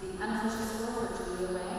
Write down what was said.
the unofficial school for Julia Way.